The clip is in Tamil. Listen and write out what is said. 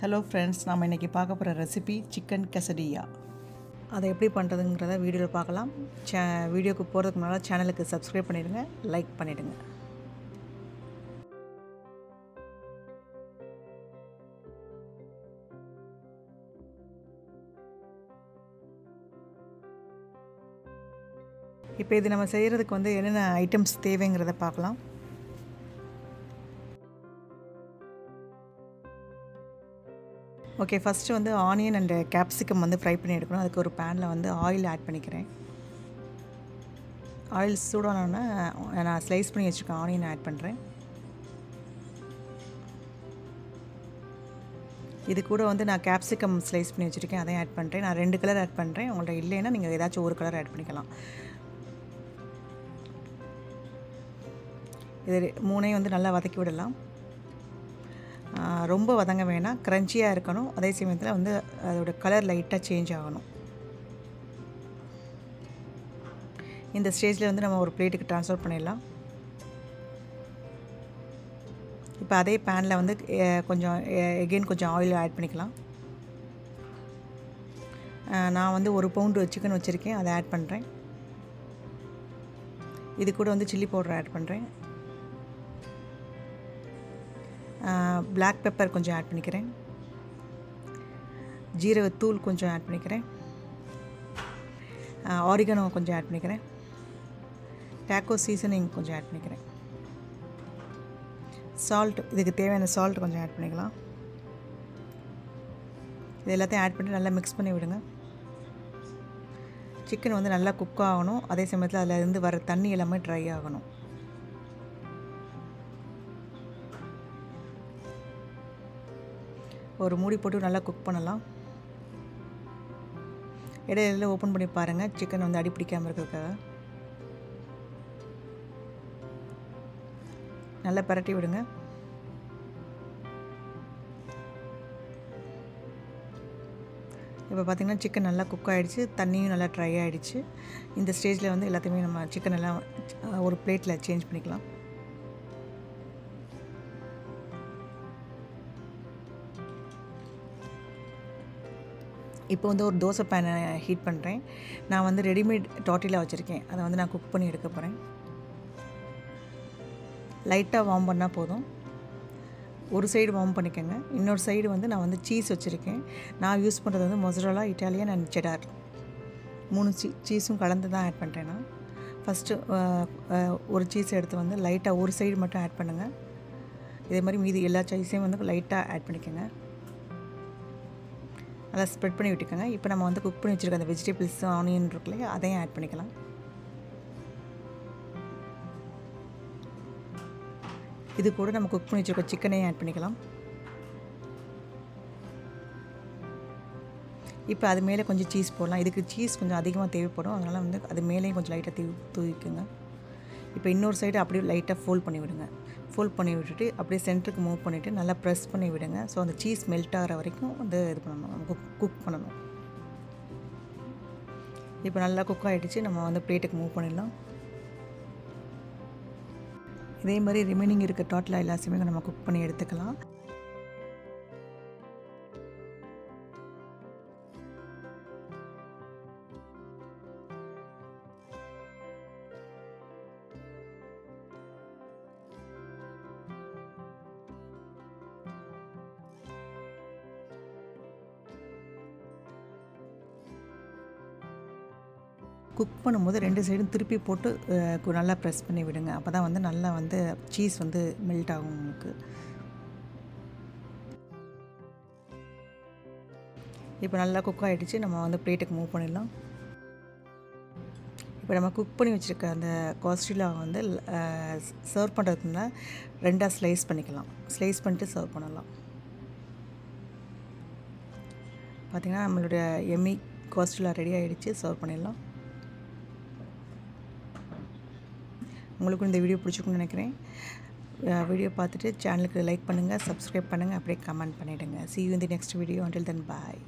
ஹலோ ஃப்ரெண்ட்ஸ் நாம் இன்றைக்கி பார்க்க போகிற ரெசிபி சிக்கன் கசடியா அதை எப்படி பண்ணுறதுங்கிறத வீடியோவில் பார்க்கலாம். சே வீடியோக்கு போகிறதுக்கு முன்னால் சேனலுக்கு சப்ஸ்கிரைப் பண்ணிவிடுங்க லைக் பண்ணிவிடுங்க இப்போ இது நம்ம செய்கிறதுக்கு வந்து என்னென்ன ஐட்டம்ஸ் தேவைங்கிறத பார்க்கலாம். ஓகே ஃபஸ்ட்டு வந்து ஆனியன் அண்டு கேப்சிகம் வந்து ஃப்ரை பண்ணி எடுக்கணும். அதுக்கு ஒரு பேனில் வந்து ஆயில் ஆட் பண்ணிக்கிறேன். ஆயில் சூடானோடனே நான் ஸ்லைஸ் பண்ணி வச்சுருக்கேன் ஆனியன் ஆட் பண்ணுறேன் இது கூட வந்து நான் கேப்சிகம் ஸ்லைஸ் பண்ணி வச்சுருக்கேன். அதையும் ஆட் பண்ணுறேன் நான் ரெண்டு கலர் ஆட் பண்ணுறேன் உங்கள்ட்ட இல்லைன்னா நீங்கள் ஏதாச்சும் ஒரு கலர் ஆட் பண்ணிக்கலாம். இது மூணையும் வந்து நல்லா வதக்கி விடலாம். ரொம்ப வதங்க வேணாம். க்ரன்ச்சியாக இருக்கணும். அதே சமயத்தில் வந்து அதோட கலர் லைட்டாக சேஞ்ச் ஆகணும். இந்த ஸ்டேஜில் வந்து நம்ம ஒரு பிளேட்டுக்கு ட்ரான்ஸ்ஃபர் பண்ணிடலாம். இப்போ அதே பேனில் வந்து கொஞ்சம் எகெயின் கொஞ்சம் ஆயில் ஆட் பண்ணிக்கலாம். நான் வந்து ஒரு பவுண்டு சிக்கன் வச்சுருக்கேன். அதை ஆட் பண்ணுறேன் இது கூட வந்து சில்லி பவுடர் ஆட் பண்ணுறேன் பிளாக் பெப்பர் கொஞ்சம் ஆட் பண்ணிக்கிறேன். ஜீரகத்தூள் கொஞ்சம் ஆட் பண்ணிக்கிறேன். ஆரிகனோ கொஞ்சம் ஆட் பண்ணிக்கிறேன். டேக்கோ சீசனிங் கொஞ்சம் ஆட் பண்ணிக்கிறேன். சால்ட் இதுக்கு தேவையான சால்ட் கொஞ்சம் ஆட் பண்ணிக்கலாம். இது எல்லாத்தையும் ஆட் பண்ணி நல்லா மிக்ஸ் பண்ணி விடுங்க. சிக்கன் வந்து நல்லா குக் ஆகணும். அதே சமயத்தில் அதில் இருந்து வர தண்ணி எல்லாமே ட்ரை ஆகணும். ஒரு மூடி போட்டு நல்லா குக் பண்ணலாம். இடையில ஓப்பன் பண்ணி பாருங்கள் சிக்கன் வந்து அடி பிடிக்காமல் இருக்கிறதுக்காக. நல்லா பரட்டி விடுங்க. இப்போ பார்த்திங்கன்னா சிக்கன் நல்லா குக் ஆகிடுச்சு தண்ணியும் நல்லா ட்ரை ஆகிடுச்சு இந்த ஸ்டேஜில் வந்து எல்லாத்தையுமே நம்ம சிக்கன் எல்லாம் ஒரு பிளேட்டில் சேஞ்ச் பண்ணிக்கலாம். இப்போ வந்து ஒரு தோசை பேனை ஹீட் பண்ணுறேன் நான் வந்து ரெடிமேட் டாட்டிலாக வச்சுருக்கேன். அதை வந்து நான் குக் பண்ணி எடுக்க போகிறேன் லைட்டாக வார்ம் பண்ணால் போதும். ஒரு சைடு வார்ம் பண்ணிக்கோங்க. இன்னொரு சைடு வந்து நான் வந்து சீஸ் வச்சுருக்கேன். நான் யூஸ் பண்ணுறது வந்து மொசரோலா இட்டாலியன் அண்ட் செடார் மூணு சீ சீஸும் கலந்து தான் ஆட் பண்ணுறேன் நான். ஃபஸ்ட்டு ஒரு சீஸ் எடுத்து வந்து லைட்டாக ஒரு சைடு மட்டும் ஆட் பண்ணுங்கள் இதே மாதிரி மீதி எல்லா சைஸையும் வந்து லைட்டாக ஆட் பண்ணிக்கோங்க. நல்லா ஸ்ப்ரெட் பண்ணி விட்டுக்கோங்க. இப்போ நம்ம வந்து குக் பண்ணி வச்சுருக்க அந்த வெஜிடபிள்ஸ் ஆனியன் இருக்குல்லையா அதையும் ஆட் பண்ணிக்கலாம். இது கூட நம்ம குக் பண்ணி வச்சுருக்க சிக்கனையும் ஆட் பண்ணிக்கலாம். இப்போ அது மேலே கொஞ்சம் சீஸ் போடலாம். இதுக்கு சீஸ் கொஞ்சம் அதிகமாக தேவைப்படும். அதனால் வந்து அது மேலேயும் கொஞ்சம் லைட்டாக தூ தூவிக்குங்க. இப்போ இன்னொரு சைடு அப்படியே லைட்டாக ஃபோல்ட் பண்ணி விடுங்க. ஃபோல்ட் பண்ணி விட்டுட்டு அப்படியே சென்டருக்கு மூவ் பண்ணிவிட்டு நல்லா ப்ரெஸ் பண்ணி விடுங்க. ஸோ அந்த சீஸ் மெல்ட் ஆகிற வரைக்கும் வந்து இது பண்ணணும். நம்ம குக் குக் பண்ணணும். இப்போ நல்லா குக் ஆகிடுச்சு நம்ம வந்து பிளேட்டுக்கு மூவ் பண்ணிடலாம். இதே மாதிரி ரிமைனிங் இருக்க டோட்டலாக எல்லாத்தையுமே நம்ம குக் பண்ணி எடுத்துக்கலாம். குக் பண்ணும்போது ரெண்டு சைடும் திருப்பி போட்டு நல்லா ப்ரெஸ் பண்ணி விடுங்க. அப்போ தான் வந்து நல்லா வந்து சீஸ் வந்து மெல்ட் ஆகும் உங்களுக்கு. இப்போ நல்லா குக் ஆகிடுச்சு நம்ம வந்து பிளேட்டுக்கு மூவ் பண்ணிடலாம். இப்போ நம்ம குக் பண்ணி வச்சுருக்க அந்த கோஸ்டிலா வந்து சர்வ் பண்ணுறதுக்குன்னா ரெண்டாக ஸ்லைஸ் பண்ணிக்கலாம். ஸ்லைஸ் பண்ணிட்டு சர்வ் பண்ணலாம். பார்த்திங்கன்னா நம்மளுடைய எம்மி கோஸ்டிலா ரெடி ஆகிடுச்சு சர்வ் பண்ணிடலாம். உங்களுக்கும் இந்த வீடியோ பிடிச்சிருக்குன்னு நினைக்கிறேன். வீடியோ பார்த்துட்டு சேனலுக்கு லைக் பண்ணுங்கள் சப்ஸ்கிரைப் பண்ணுங்கள் அப்படியே கமெண்ட் பண்ணிவிடுங்க சி யூ இந்த next video until then bye